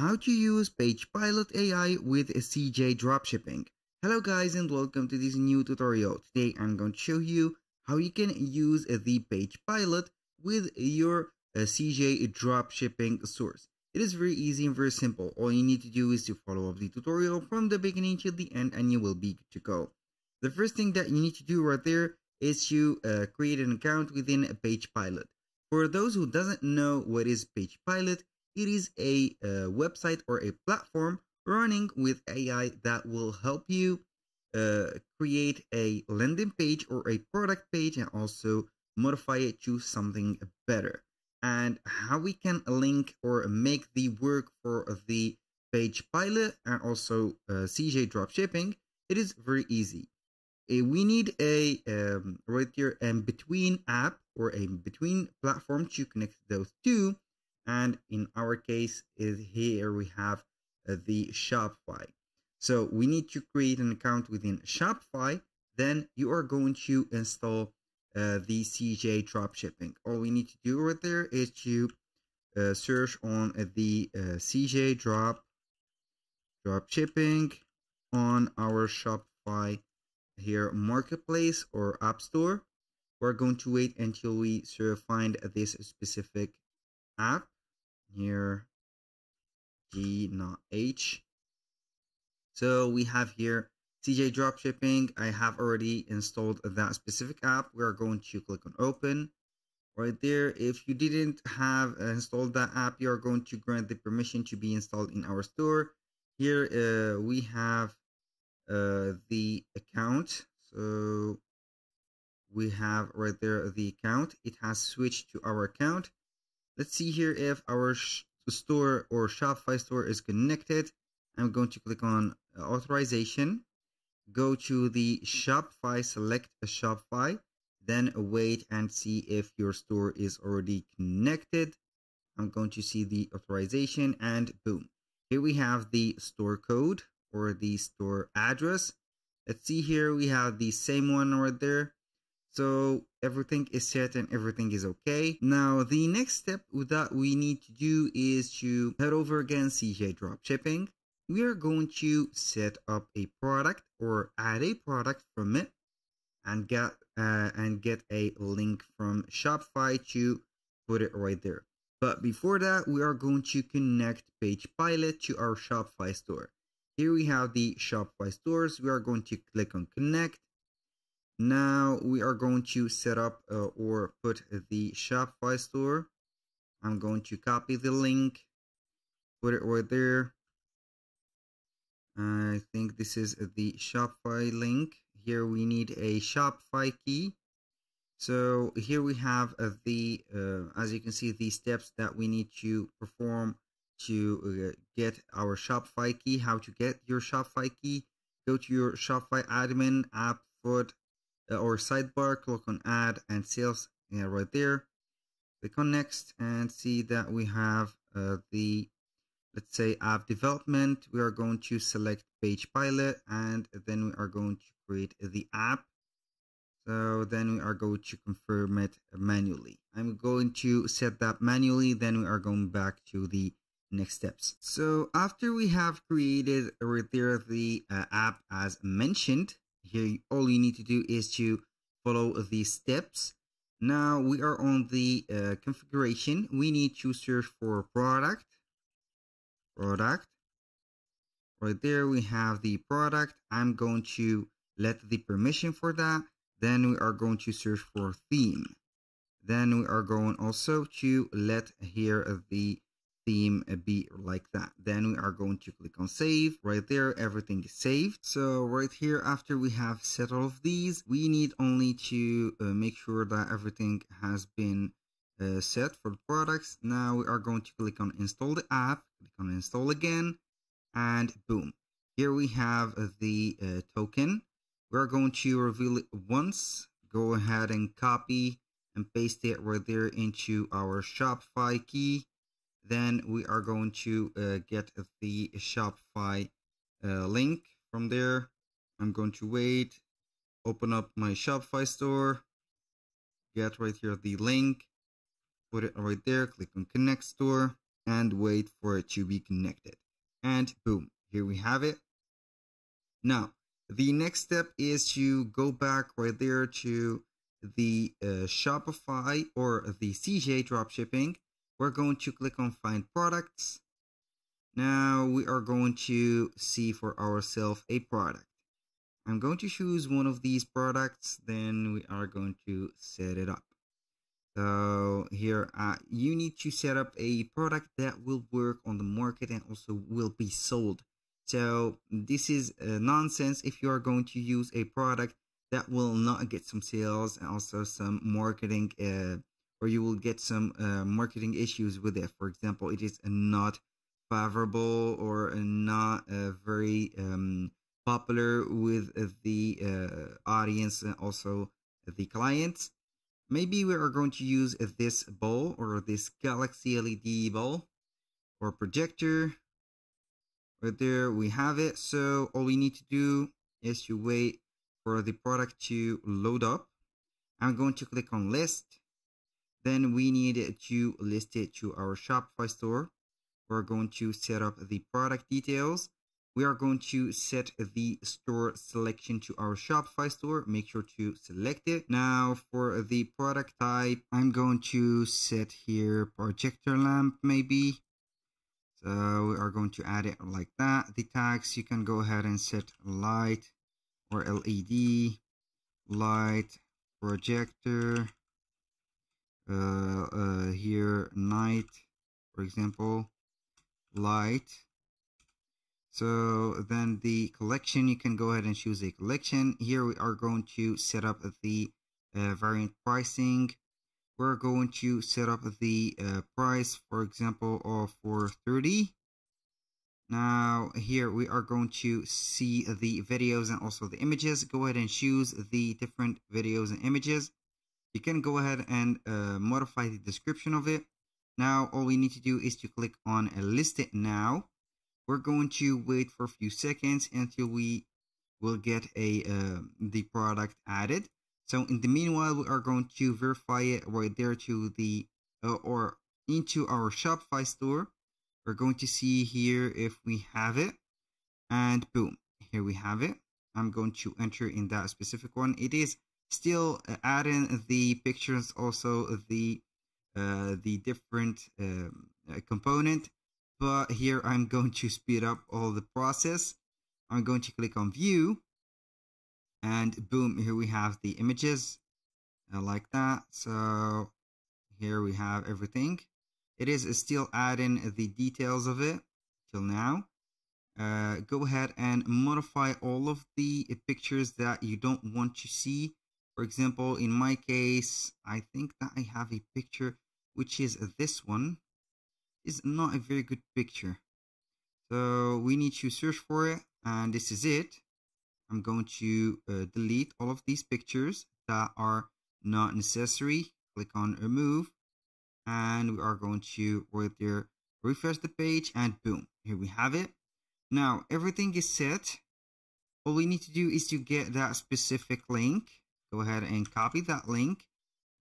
how to use PagePilot AI with CJ dropshipping. Hello guys and welcome to this new tutorial. Today I'm going to show you how you can use the PagePilot with your uh, CJ dropshipping source. It is very easy and very simple. All you need to do is to follow up the tutorial from the beginning till the end and you will be good to go. The first thing that you need to do right there is to uh, create an account within PagePilot. For those who doesn't know what is PagePilot, it is a, a website or a platform running with AI that will help you uh, create a landing page or a product page and also modify it to something better. And how we can link or make the work for the PagePilot and also uh, CJ dropshipping, it is very easy. Uh, we need a um, right here in between app or a between platform to connect those two and in our case is here we have uh, the Shopify. So we need to create an account within Shopify. Then you are going to install uh, the CJ dropshipping. All we need to do right there is to uh, search on the uh, CJ drop dropshipping on our Shopify here marketplace or app store. We're going to wait until we sort of find this specific app here G not H. So we have here CJ dropshipping. I have already installed that specific app. We are going to click on open right there. If you didn't have installed that app, you are going to grant the permission to be installed in our store. Here uh, we have uh, the account. So we have right there the account. It has switched to our account. Let's see here if our store or Shopify store is connected. I'm going to click on uh, authorization, go to the Shopify, select a Shopify, then wait and see if your store is already connected. I'm going to see the authorization and boom. Here we have the store code or the store address. Let's see here, we have the same one right there. So everything is set and everything is okay. Now the next step that we need to do is to head over again CJ dropshipping. We are going to set up a product or add a product from it and get uh, and get a link from Shopify to put it right there. But before that, we are going to connect PagePilot to our Shopify store. Here we have the Shopify stores. We are going to click on connect now we are going to set up uh, or put the Shopify store. I'm going to copy the link, put it right there. I think this is the Shopify link. Here we need a Shopify key. So here we have uh, the, uh, as you can see, the steps that we need to perform to uh, get our Shopify key, how to get your Shopify key. Go to your Shopify admin app foot or sidebar, click on add and sales right there. Click on next and see that we have uh, the, let's say app development. We are going to select page pilot and then we are going to create the app. So then we are going to confirm it manually. I'm going to set that manually. Then we are going back to the next steps. So after we have created right there the uh, app as mentioned, here all you need to do is to follow these steps. Now we are on the uh, configuration. We need to search for product. Product. Right there we have the product. I'm going to let the permission for that. Then we are going to search for theme. Then we are going also to let here the theme be like that. Then we are going to click on save. Right there, everything is saved. So right here, after we have set all of these, we need only to uh, make sure that everything has been uh, set for the products. Now we are going to click on install the app, click on install again, and boom. Here we have the uh, token. We're going to reveal it once. Go ahead and copy and paste it right there into our Shopify key then we are going to uh, get the Shopify uh, link from there. I'm going to wait, open up my Shopify store, get right here the link, put it right there, click on connect store. and wait for it to be connected. And boom, here we have it. Now, the next step is to go back right there to the uh, Shopify or the CJ dropshipping. We're going to click on find products. Now we are going to see for ourselves a product. I'm going to choose one of these products, then we are going to set it up. So here, uh, you need to set up a product that will work on the market and also will be sold. So this is uh, nonsense if you are going to use a product that will not get some sales and also some marketing uh, or you will get some uh, marketing issues with it. For example, it is not favorable or not uh, very um, popular with the uh, audience and also the clients. Maybe we are going to use this bulb or this galaxy led bulb or projector. Right there we have it. So all we need to do is to wait for the product to load up. I'm going to click on list then we need to list it to our shopify store we're going to set up the product details we are going to set the store selection to our Shopify store. Make sure to select it. Now for the product type, I'm going to set here projector lamp maybe. So we are going to add it like that. The tags, you can go ahead and set light or LED, light, projector, uh, uh, here night, for example, light so then the collection, you can go ahead and choose a collection. Here we are going to set up the uh, variant pricing. We're going to set up the uh, price, for example, of 430. Now here we are going to see the videos and also the images. Go ahead and choose the different videos and images. You can go ahead and uh, modify the description of it. Now all we need to do is to click on a list it now. We're going to wait for a few seconds until we will get a uh, the product added. So in the meanwhile we are going to verify it right there to the uh, or into our shopify store. We're going to see here if we have it. And boom here we have it. I'm going to enter in that specific one. It is still uh, adding the pictures also the uh, the different um, uh, component but here I'm going to speed up all the process. I'm going to click on view and boom, here we have the images uh, like that. So here we have everything. It is still adding the details of it till now. Uh, go ahead and modify all of the pictures that you don't want to see. For example, in my case, I think that I have a picture which is this one is not a very good picture. So we need to search for it and this is it. I'm going to uh, delete all of these pictures that are not necessary. Click on remove and we are going to right there refresh the page and boom, here we have it. Now everything is set. All we need to do is to get that specific link. Go ahead and copy that link.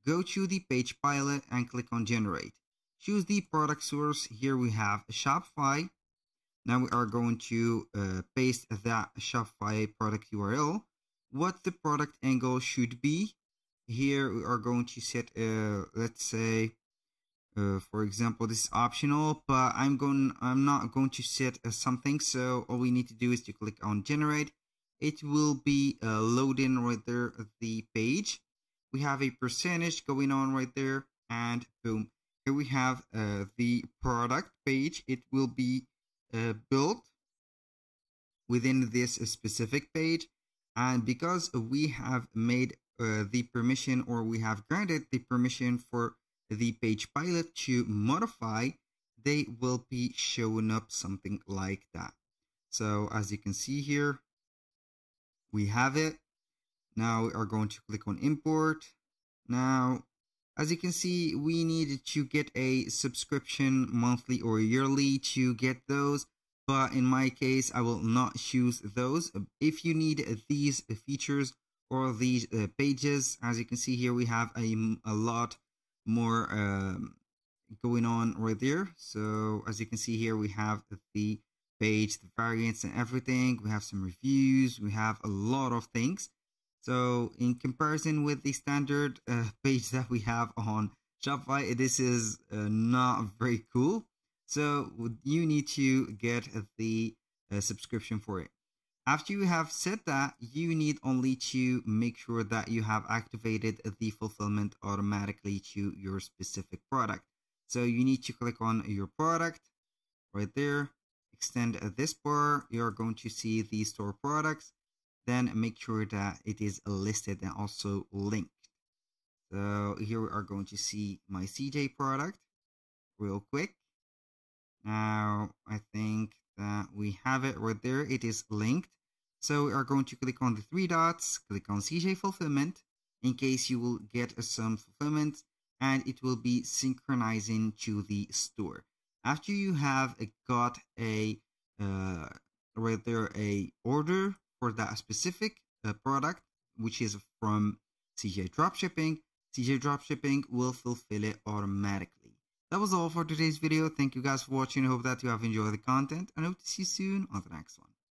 Go to the page pilot and click on generate choose the product source. Here we have a Shopify. Now we are going to uh, paste that Shopify product URL. What the product angle should be. Here we are going to set, uh, let's say, uh, for example, this is optional, but I'm going, I'm not going to set uh, something. So all we need to do is to click on generate. It will be uh, loading right there the page. We have a percentage going on right there, and boom, here we have uh, the product page. It will be uh, built within this specific page. And because we have made uh, the permission or we have granted the permission for the page pilot to modify, they will be showing up something like that. So as you can see here, we have it. Now we are going to click on import. Now as you can see, we need to get a subscription monthly or yearly to get those. But in my case, I will not choose those. If you need these features or these uh, pages, as you can see here, we have a, a lot more um, going on right there. So as you can see here, we have the page, the variants and everything. We have some reviews. We have a lot of things. So in comparison with the standard uh, page that we have on Shopify, this is uh, not very cool. So you need to get the uh, subscription for it. After you have set that, you need only to make sure that you have activated the fulfillment automatically to your specific product. So you need to click on your product right there, extend this bar. You're going to see the store products. Then make sure that it is listed and also linked. So here we are going to see my CJ product real quick. Now I think that we have it right there. It is linked. So we are going to click on the three dots, click on CJ Fulfillment in case you will get a some fulfillment and it will be synchronizing to the store. After you have got a uh, a order for that specific uh, product, which is from CJ Dropshipping, CJ Dropshipping will fulfill it automatically. That was all for today's video. Thank you guys for watching. I hope that you have enjoyed the content and I hope to see you soon on the next one.